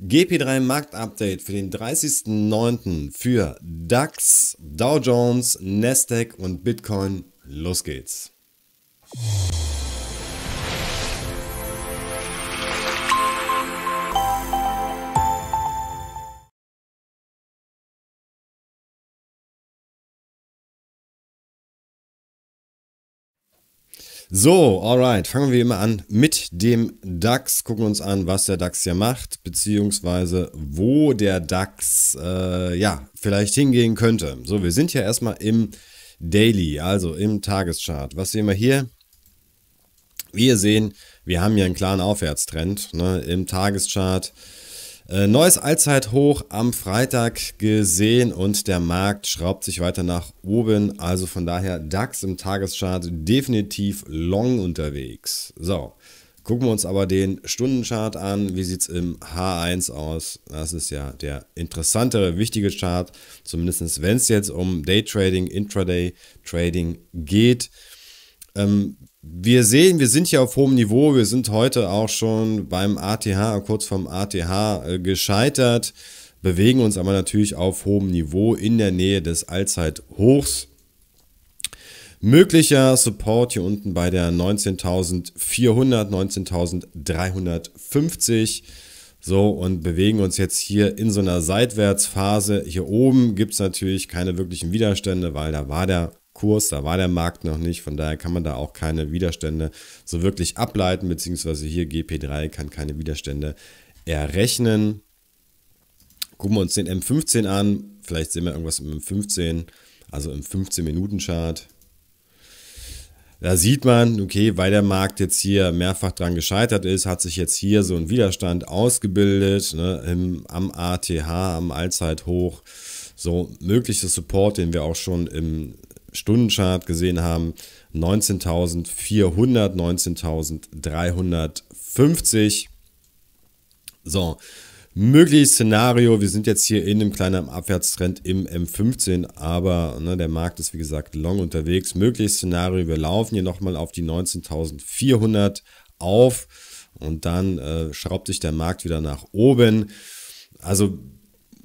GP3 Marktupdate für den 30.09. für DAX, Dow Jones, Nasdaq und Bitcoin. Los geht's. So, alright, fangen wir immer an mit dem DAX, gucken uns an, was der DAX hier macht, beziehungsweise wo der DAX äh, ja vielleicht hingehen könnte. So, wir sind ja erstmal im Daily, also im Tageschart. Was sehen wir hier? Wir sehen, wir haben hier einen klaren Aufwärtstrend ne, im Tageschart. Äh, neues Allzeithoch am Freitag gesehen und der Markt schraubt sich weiter nach oben. Also von daher DAX im Tageschart definitiv long unterwegs. So, gucken wir uns aber den Stundenchart an. Wie sieht es im H1 aus? Das ist ja der interessantere, wichtige Chart. Zumindest wenn es jetzt um Daytrading, Intraday Trading geht. Ähm, wir sehen, wir sind hier auf hohem Niveau. Wir sind heute auch schon beim ATH, kurz vom ATH äh, gescheitert, bewegen uns aber natürlich auf hohem Niveau in der Nähe des Allzeithochs. Möglicher Support hier unten bei der 19.400, 19.350. So, und bewegen uns jetzt hier in so einer Seitwärtsphase. Hier oben gibt es natürlich keine wirklichen Widerstände, weil da war der Kurs, da war der Markt noch nicht, von daher kann man da auch keine Widerstände so wirklich ableiten, beziehungsweise hier GP3 kann keine Widerstände errechnen. Gucken wir uns den M15 an, vielleicht sehen wir irgendwas im M15, also im 15-Minuten-Chart. Da sieht man, okay, weil der Markt jetzt hier mehrfach dran gescheitert ist, hat sich jetzt hier so ein Widerstand ausgebildet ne, im, am ATH, am Allzeithoch. So möglicher Support, den wir auch schon im Stundenchart gesehen haben, 19.400, 19.350. So, mögliches Szenario, wir sind jetzt hier in einem kleinen Abwärtstrend im M15, aber ne, der Markt ist wie gesagt long unterwegs. Mögliches Szenario, wir laufen hier nochmal auf die 19.400 auf und dann äh, schraubt sich der Markt wieder nach oben. Also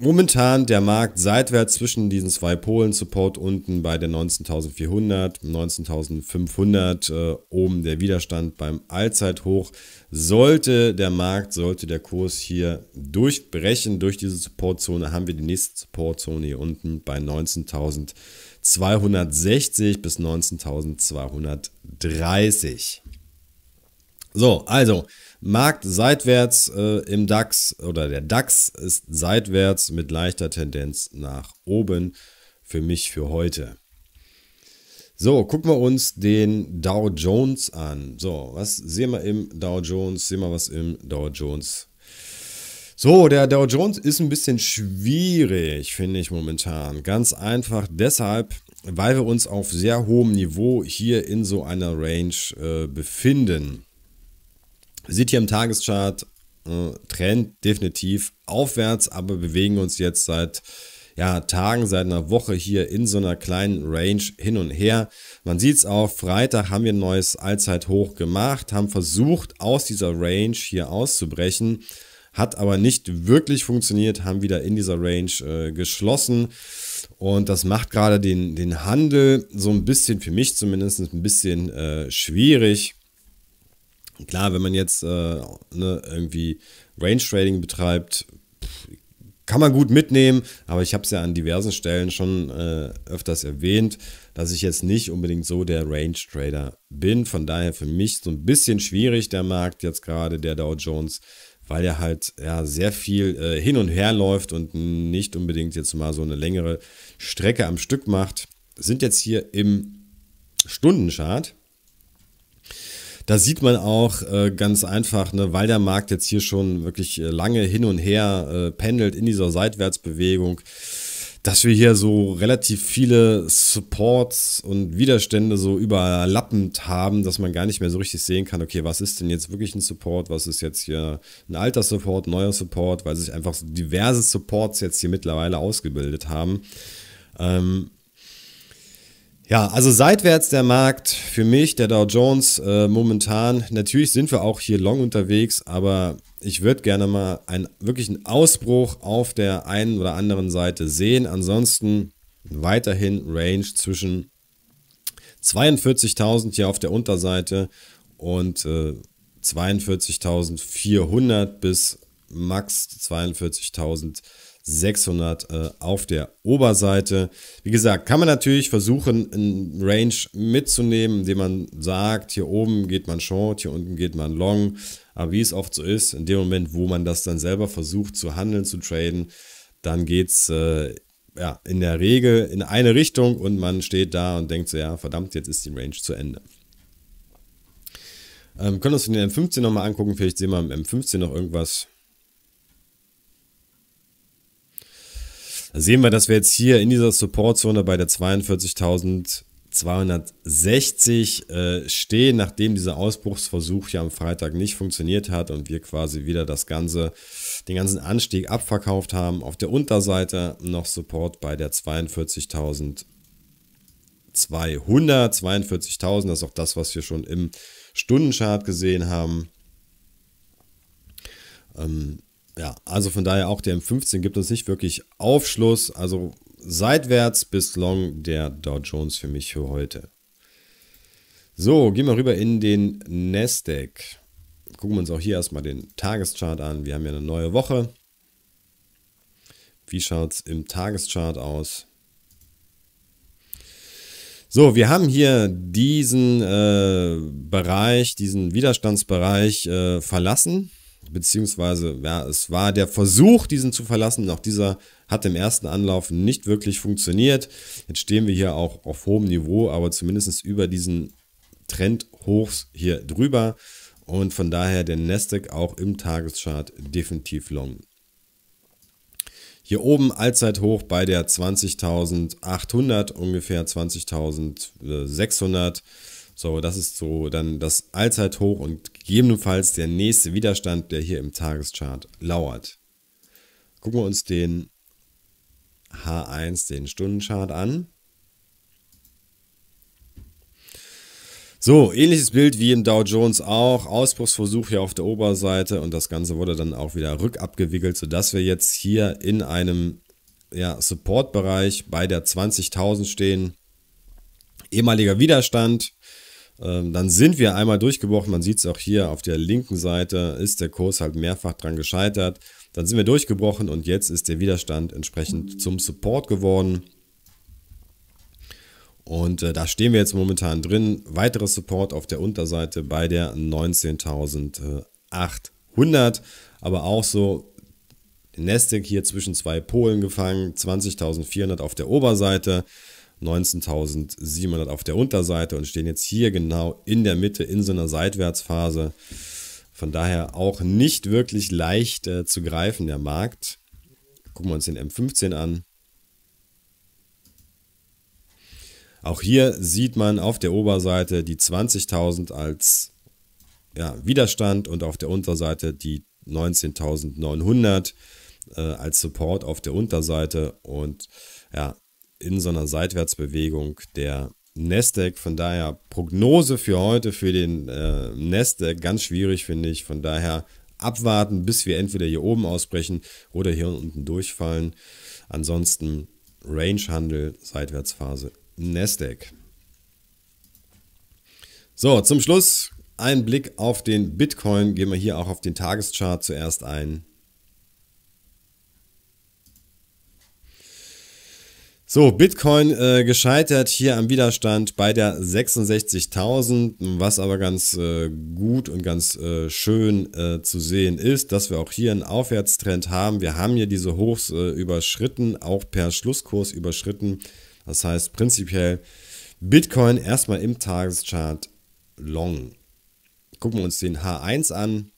momentan der Markt seitwärts zwischen diesen zwei Polen, Support unten bei der 19.400, 19.500, äh, oben der Widerstand beim Allzeithoch. Sollte der Markt, sollte der Kurs hier durchbrechen durch diese Supportzone, haben wir die nächste Supportzone hier unten bei 19.260 bis 19.230. So, also Markt seitwärts äh, im DAX oder der DAX ist seitwärts mit leichter Tendenz nach oben für mich für heute. So, gucken wir uns den Dow Jones an. So, was sehen wir im Dow Jones? Sehen wir was im Dow Jones? So, der Dow Jones ist ein bisschen schwierig, finde ich momentan. Ganz einfach deshalb, weil wir uns auf sehr hohem Niveau hier in so einer Range äh, befinden. Sieht hier im Tageschart äh, Trend definitiv aufwärts, aber bewegen uns jetzt seit ja, Tagen, seit einer Woche hier in so einer kleinen Range hin und her. Man sieht es auch, Freitag haben wir ein neues Allzeithoch gemacht, haben versucht, aus dieser Range hier auszubrechen, hat aber nicht wirklich funktioniert, haben wieder in dieser Range äh, geschlossen. Und das macht gerade den, den Handel so ein bisschen, für mich zumindest, ein bisschen äh, schwierig. Klar, wenn man jetzt äh, ne, irgendwie Range Trading betreibt, kann man gut mitnehmen, aber ich habe es ja an diversen Stellen schon äh, öfters erwähnt, dass ich jetzt nicht unbedingt so der Range Trader bin. Von daher für mich so ein bisschen schwierig der Markt jetzt gerade, der Dow Jones, weil er halt ja sehr viel äh, hin und her läuft und nicht unbedingt jetzt mal so eine längere Strecke am Stück macht. Sind jetzt hier im Stundenchart. Da sieht man auch äh, ganz einfach, ne, weil der Markt jetzt hier schon wirklich äh, lange hin und her äh, pendelt in dieser Seitwärtsbewegung, dass wir hier so relativ viele Supports und Widerstände so überlappend haben, dass man gar nicht mehr so richtig sehen kann, okay, was ist denn jetzt wirklich ein Support, was ist jetzt hier ein alter Support, neuer Support, weil sich einfach so diverse Supports jetzt hier mittlerweile ausgebildet haben. Ähm, Ja, also seitwärts der Markt für mich, der Dow Jones äh, momentan. Natürlich sind wir auch hier long unterwegs, aber ich würde gerne mal einen wirklichen Ausbruch auf der einen oder anderen Seite sehen. Ansonsten weiterhin Range zwischen 42.000 hier auf der Unterseite und äh, 42.400 bis max 42.000 600 äh, auf der Oberseite. Wie gesagt, kann man natürlich versuchen, einen Range mitzunehmen, indem man sagt, hier oben geht man Short, hier unten geht man Long. Aber wie es oft so ist, in dem Moment, wo man das dann selber versucht zu handeln, zu traden, dann geht es äh, ja, in der Regel in eine Richtung und man steht da und denkt so, ja, verdammt, jetzt ist die Range zu Ende. Ähm, können wir uns den M15 nochmal angucken, vielleicht sehen wir im M15 noch irgendwas Da sehen wir, dass wir jetzt hier in dieser Supportzone bei der 42.260 äh, stehen, nachdem dieser Ausbruchsversuch ja am Freitag nicht funktioniert hat und wir quasi wieder das Ganze, den ganzen Anstieg abverkauft haben. Auf der Unterseite noch Support bei der 42.200, 42.000, das ist auch das, was wir schon im Stundenchart gesehen haben. Ähm, ja, also von daher auch der M15 gibt uns nicht wirklich Aufschluss. Also seitwärts bis long der Dow Jones für mich für heute. So, gehen wir rüber in den Nasdaq. Gucken wir uns auch hier erstmal den Tageschart an. Wir haben ja eine neue Woche. Wie schaut es im Tageschart aus? So, wir haben hier diesen äh, Bereich, diesen Widerstandsbereich äh, verlassen beziehungsweise ja, es war der Versuch, diesen zu verlassen. Auch dieser hat im ersten Anlauf nicht wirklich funktioniert. Jetzt stehen wir hier auch auf hohem Niveau, aber zumindest über diesen Trend hochs hier drüber. Und von daher der Nasdaq auch im Tageschart definitiv long. Hier oben Allzeithoch bei der 20.800, ungefähr 20.600. So, das ist so dann das Allzeithoch und gegebenenfalls der nächste Widerstand, der hier im Tageschart lauert. Gucken wir uns den H1, den Stundenchart an. So, ähnliches Bild wie im Dow Jones auch. Ausbruchsversuch hier auf der Oberseite und das Ganze wurde dann auch wieder rückabgewickelt, sodass wir jetzt hier in einem ja, Support-Bereich bei der 20.000 stehen. Ehemaliger Widerstand, dann sind wir einmal durchgebrochen. Man sieht es auch hier auf der linken Seite, ist der Kurs halt mehrfach dran gescheitert. Dann sind wir durchgebrochen und jetzt ist der Widerstand entsprechend zum Support geworden. Und äh, da stehen wir jetzt momentan drin. Weiterer Support auf der Unterseite bei der 19.800. Aber auch so Nasdaq hier zwischen zwei Polen gefangen. 20.400 auf der Oberseite. 19.700 auf der Unterseite und stehen jetzt hier genau in der Mitte in so einer Seitwärtsphase. Von daher auch nicht wirklich leicht äh, zu greifen, der Markt. Gucken wir uns den M15 an. Auch hier sieht man auf der Oberseite die 20.000 als ja, Widerstand und auf der Unterseite die 19.900 äh, als Support auf der Unterseite. Und ja, in so einer Seitwärtsbewegung der Nasdaq. Von daher Prognose für heute für den äh, Nasdaq ganz schwierig, finde ich. Von daher abwarten, bis wir entweder hier oben ausbrechen oder hier unten durchfallen. Ansonsten Range-Handel, Seitwärtsphase, Nasdaq. So, zum Schluss ein Blick auf den Bitcoin. Gehen wir hier auch auf den Tageschart zuerst ein. So, Bitcoin äh, gescheitert hier am Widerstand bei der 66.000, was aber ganz äh, gut und ganz äh, schön äh, zu sehen ist, dass wir auch hier einen Aufwärtstrend haben. Wir haben hier diese Hochs äh, überschritten, auch per Schlusskurs überschritten. Das heißt prinzipiell Bitcoin erstmal im Tageschart long. Gucken wir uns den H1 an.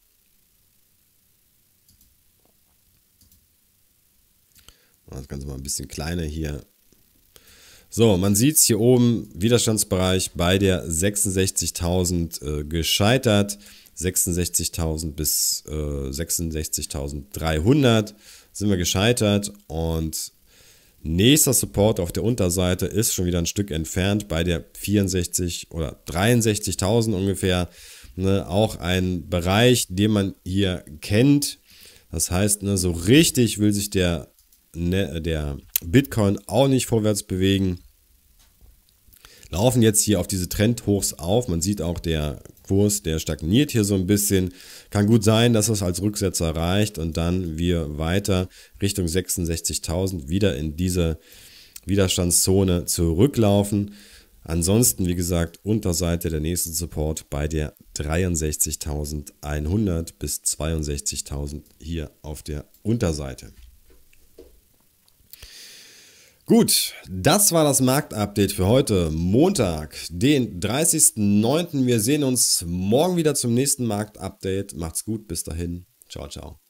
Das Ganze mal ein bisschen kleiner hier so, man sieht es hier oben, Widerstandsbereich bei der 66.000 äh, gescheitert. 66.000 bis äh, 66.300 sind wir gescheitert und Nächster Support auf der Unterseite ist schon wieder ein Stück entfernt bei der 64 oder 63.000 ungefähr. Ne, auch ein Bereich, den man hier kennt. Das heißt, ne, so richtig will sich der, ne, der Bitcoin auch nicht vorwärts bewegen. Laufen jetzt hier auf diese Trendhochs auf. Man sieht auch, der Kurs, der stagniert hier so ein bisschen. Kann gut sein, dass das als Rücksetzer reicht und dann wir weiter Richtung 66.000 wieder in diese Widerstandszone zurücklaufen. Ansonsten, wie gesagt, Unterseite der nächste Support bei der 63.100 bis 62.000 hier auf der Unterseite. Gut, das war das Marktupdate für heute, Montag, den 30.09. Wir sehen uns morgen wieder zum nächsten Marktupdate. Macht's gut, bis dahin. Ciao, ciao.